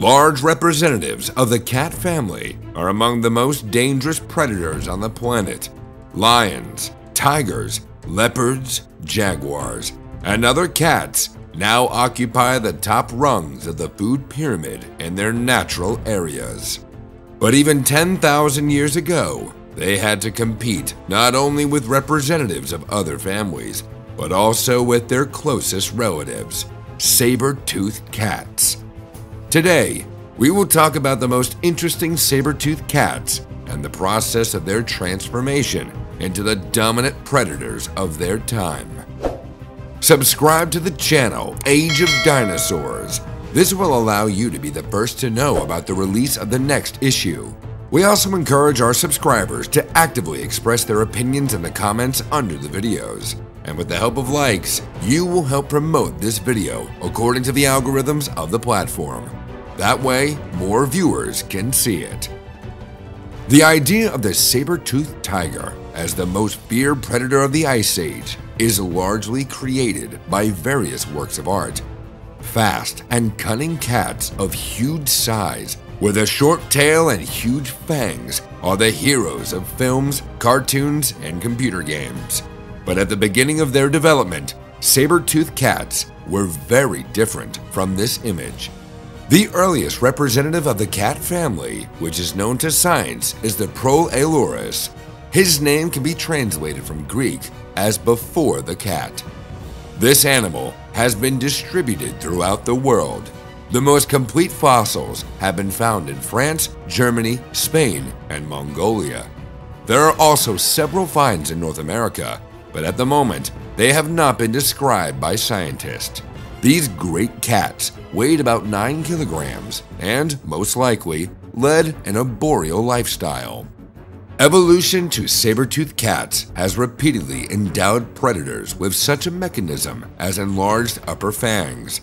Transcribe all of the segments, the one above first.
Large representatives of the cat family are among the most dangerous predators on the planet. Lions, tigers, leopards, jaguars, and other cats now occupy the top rungs of the food pyramid in their natural areas. But even 10,000 years ago, they had to compete not only with representatives of other families, but also with their closest relatives, saber-toothed cats. Today, we will talk about the most interesting saber-toothed cats and the process of their transformation into the dominant predators of their time. Subscribe to the channel Age of Dinosaurs. This will allow you to be the first to know about the release of the next issue. We also encourage our subscribers to actively express their opinions in the comments under the videos. And with the help of likes, you will help promote this video according to the algorithms of the platform. That way, more viewers can see it. The idea of the saber-toothed tiger as the most feared predator of the Ice Age is largely created by various works of art. Fast and cunning cats of huge size with a short tail and huge fangs are the heroes of films, cartoons, and computer games. But at the beginning of their development, saber-toothed cats were very different from this image. The earliest representative of the cat family, which is known to science, is the Proailurus. His name can be translated from Greek as before the cat. This animal has been distributed throughout the world. The most complete fossils have been found in France, Germany, Spain, and Mongolia. There are also several finds in North America, but at the moment, they have not been described by scientists. These great cats weighed about 9 kilograms and, most likely, led an arboreal lifestyle. Evolution to saber-toothed cats has repeatedly endowed predators with such a mechanism as enlarged upper fangs.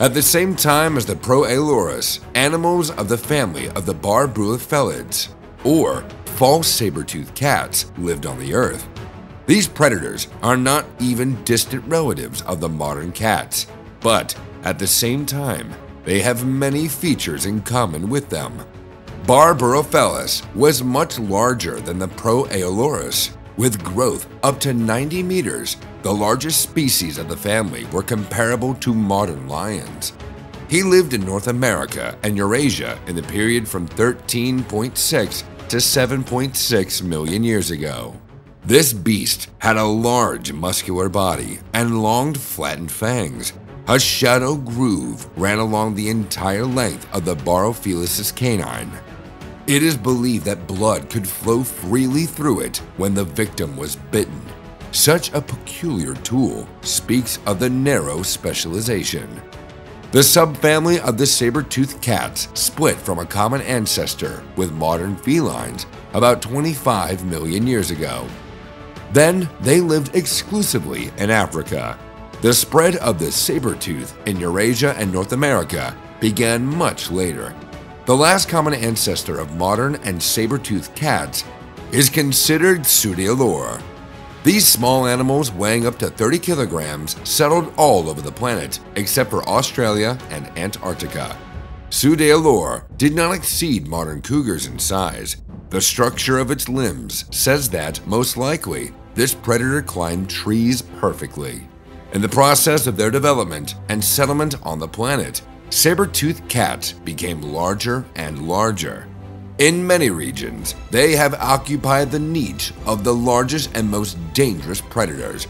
At the same time as the Proailurus, animals of the family of the Barbourofelids, or false saber-toothed cats, lived on the earth. These predators are not even distant relatives of the modern cats, but at the same time, they have many features in common with them. Barbourofelis was much larger than the Proailurus, with growth up to 90 meters. The largest species of the family were comparable to modern lions. He lived in North America and Eurasia in the period from 13.6 to 7.6 million years ago. This beast had a large muscular body and long flattened fangs a shadow groove ran along the entire length of the Barbourofelis canine. It is believed that blood could flow freely through it when the victim was bitten. Such a peculiar tool speaks of the narrow specialization. The subfamily of the saber-toothed cats split from a common ancestor with modern felines about 25 million years ago. Then they lived exclusively in Africa the spread of the saber tooth in Eurasia and North America began much later. The last common ancestor of modern and saber-toothed cats is considered Pseudaelurus. These small animals weighing up to 30 kilograms settled all over the planet except for Australia and Antarctica. Pseudaelurus did not exceed modern cougars in size. The structure of its limbs says that, most likely, this predator climbed trees perfectly. In the process of their development and settlement on the planet, saber-toothed cats became larger and larger. In many regions, they have occupied the niche of the largest and most dangerous predators.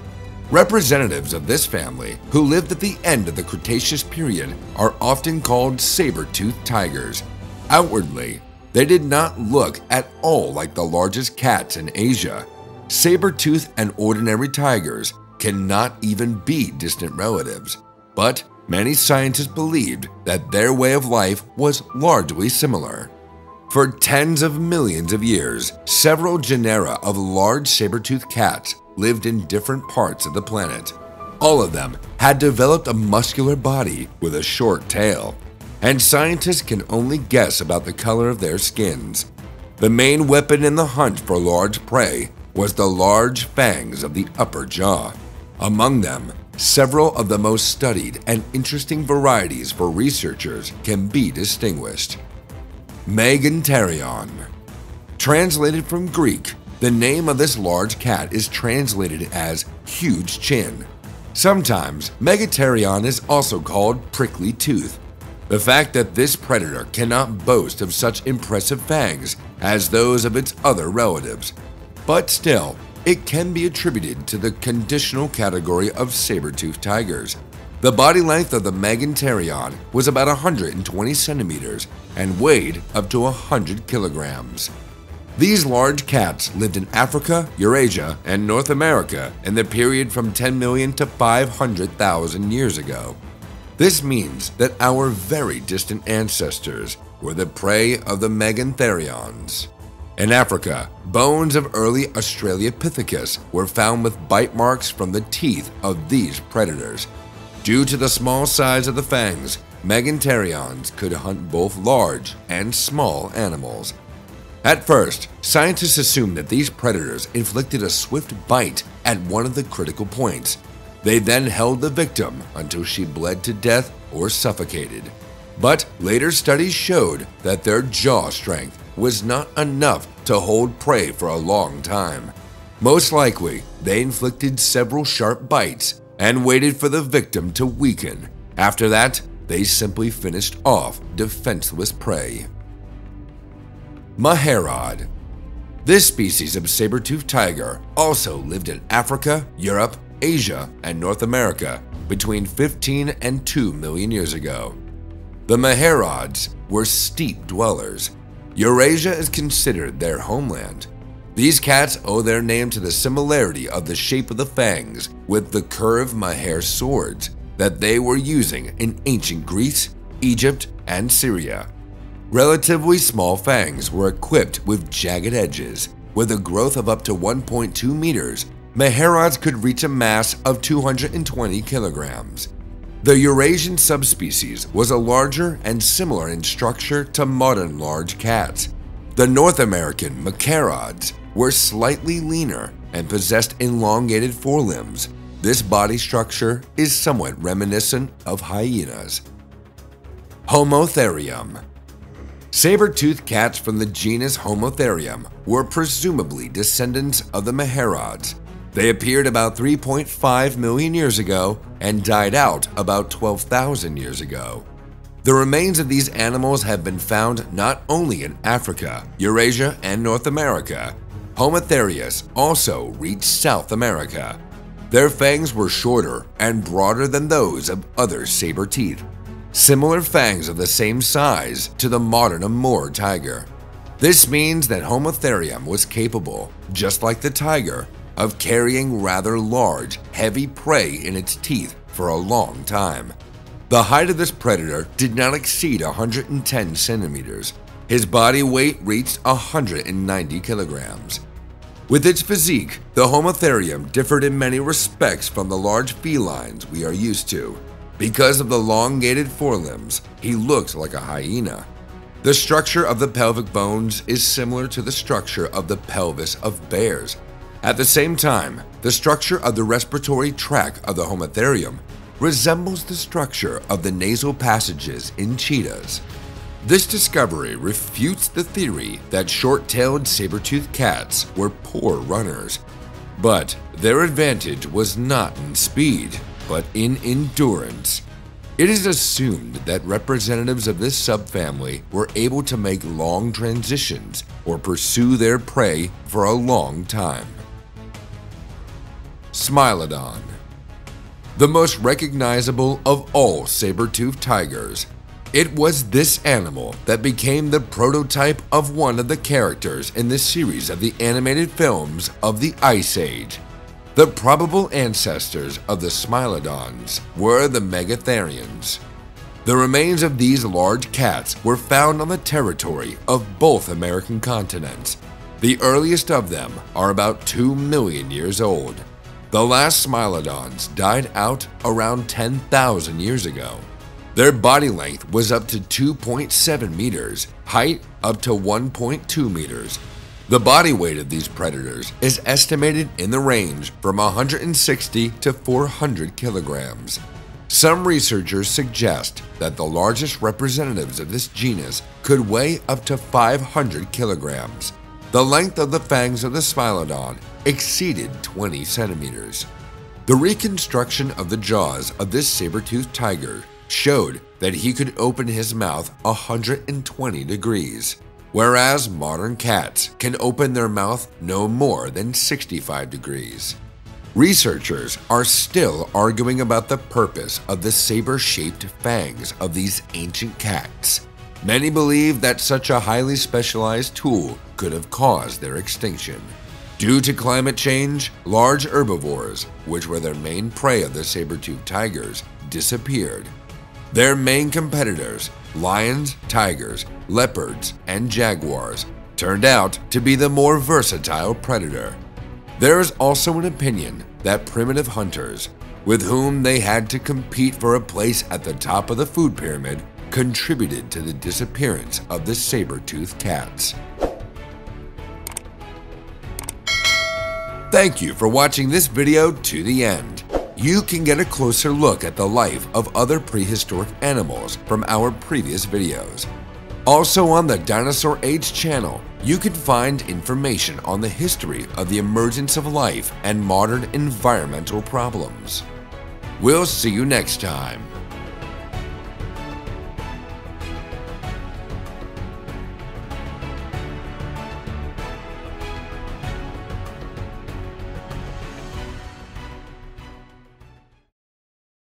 Representatives of this family, who lived at the end of the Cretaceous period, are often called saber-toothed tigers. Outwardly, they did not look at all like the largest cats in Asia. Saber-tooth and ordinary tigers cannot even be distant relatives, but many scientists believed that their way of life was largely similar. For tens of millions of years, several genera of large saber-toothed cats lived in different parts of the planet. All of them had developed a muscular body with a short tail, and scientists can only guess about the color of their skins. The main weapon in the hunt for large prey was the large fangs of the upper jaw. Among them, several of the most studied and interesting varieties for researchers can be distinguished. Megantereon. Translated from Greek, the name of this large cat is translated as huge chin. Sometimes, Megantereon is also called prickly tooth. The fact that this predator cannot boast of such impressive fangs as those of its other relatives. But still, it can be attributed to the conditional category of saber-toothed tigers. The body length of the Megantereon was about 120 centimeters and weighed up to 100 kilograms. These large cats lived in Africa, Eurasia, and North America in the period from 10 million to 500,000 years ago. This means that our very distant ancestors were the prey of the Megantereons. In Africa, bones of early Australopithecus were found with bite marks from the teeth of these predators. Due to the small size of the fangs, Megantereons could hunt both large and small animals. At first, scientists assumed that these predators inflicted a swift bite at one of the critical points. They then held the victim until she bled to death or suffocated. But later studies showed that their jaw strength was not enough to hold prey for a long time. Most likely, they inflicted several sharp bites and waited for the victim to weaken. After that, they simply finished off defenseless prey. Machairod. This species of saber-toothed tiger also lived in Africa, Europe, Asia, and North America between 15 and 2 million years ago. The Machairods were steep dwellers. Eurasia is considered their homeland. These cats owe their name to the similarity of the shape of the fangs with the curved Maher swords that they were using in ancient Greece, Egypt, and Syria. Relatively small fangs were equipped with jagged edges. With a growth of up to 1.2 meters, Machairods could reach a mass of 220 kilograms. The Eurasian subspecies was a larger and similar in structure to modern large cats. The North American Machairods were slightly leaner and possessed elongated forelimbs. This body structure is somewhat reminiscent of hyenas. Homotherium Saber-toothed cats from the genus Homotherium were presumably descendants of the Machairods. They appeared about 3.5 million years ago and died out about 12,000 years ago. The remains of these animals have been found not only in Africa, Eurasia, and North America. Homotherius also reached South America. Their fangs were shorter and broader than those of other saber teeth similar fangs of the same size to the modern Amur tiger. This means that Homotherium was capable, just like the tiger, of carrying rather large, heavy prey in its teeth for a long time. The height of this predator did not exceed 110 centimeters. His body weight reached 190 kilograms. With its physique, the Homotherium differed in many respects from the large felines we are used to. Because of the elongated forelimbs, he looked like a hyena. The structure of the pelvic bones is similar to the structure of the pelvis of bears. At the same time, the structure of the respiratory tract of the Homotherium resembles the structure of the nasal passages in cheetahs. This discovery refutes the theory that short-tailed saber-toothed cats were poor runners. But their advantage was not in speed, but in endurance. It is assumed that representatives of this subfamily were able to make long transitions or pursue their prey for a long time. Smilodon The most recognizable of all saber-toothed tigers, it was this animal that became the prototype of one of the characters in the series of the animated films of the Ice Age the probable ancestors of the Smilodons were the Megantereons. The remains of these large cats were found on the territory of both American continents. The earliest of them are about 2 million years old. The last Smilodons died out around 10,000 years ago. Their body length was up to 2.7 meters, height up to 1.2 meters, The body weight of these predators is estimated in the range from 160 to 400 kilograms. Some researchers suggest that the largest representatives of this genus could weigh up to 500 kilograms. The length of the fangs of the Smilodon exceeded 20 centimeters. The reconstruction of the jaws of this saber-toothed tiger showed that he could open his mouth 120 degrees whereas modern cats can open their mouth no more than 65 degrees. Researchers are still arguing about the purpose of the saber-shaped fangs of these ancient cats. Many believe that such a highly specialized tool could have caused their extinction. Due to climate change, large herbivores, which were their main prey of the saber-toothed tigers, disappeared. Their main competitors, lions, tigers, leopards, and jaguars turned out to be the more versatile predator. There is also an opinion that primitive hunters, with whom they had to compete for a place at the top of the food pyramid, contributed to the disappearance of the saber-toothed cats. Thank you for watching this video to the end. You can get a closer look at the life of other prehistoric animals from our previous videos. Also on the Dinosaur Age channel, you can find information on the history of the emergence of life and modern environmental problems. We'll see you next time.